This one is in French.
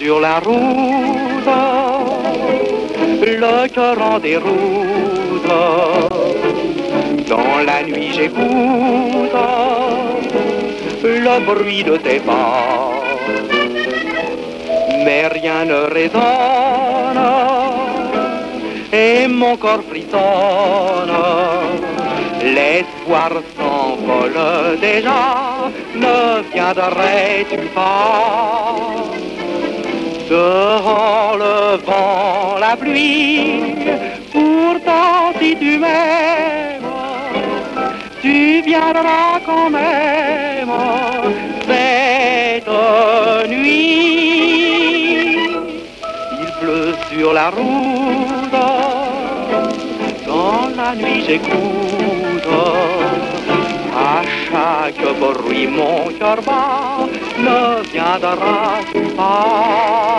sur la route, le cœur en déroute. Dans la nuit j'écoute le bruit de tes pas, mais rien ne résonne et mon corps frissonne. L'espoir s'envole déjà, ne viendrais-tu pas? Dehors le vent, la pluie, pourtant si tu m'aimes, tu viendras quand même cette nuit. Il pleut sur la route, dans la nuit j'écoute à chaque bruit mon cœur bat, ne viendra pas.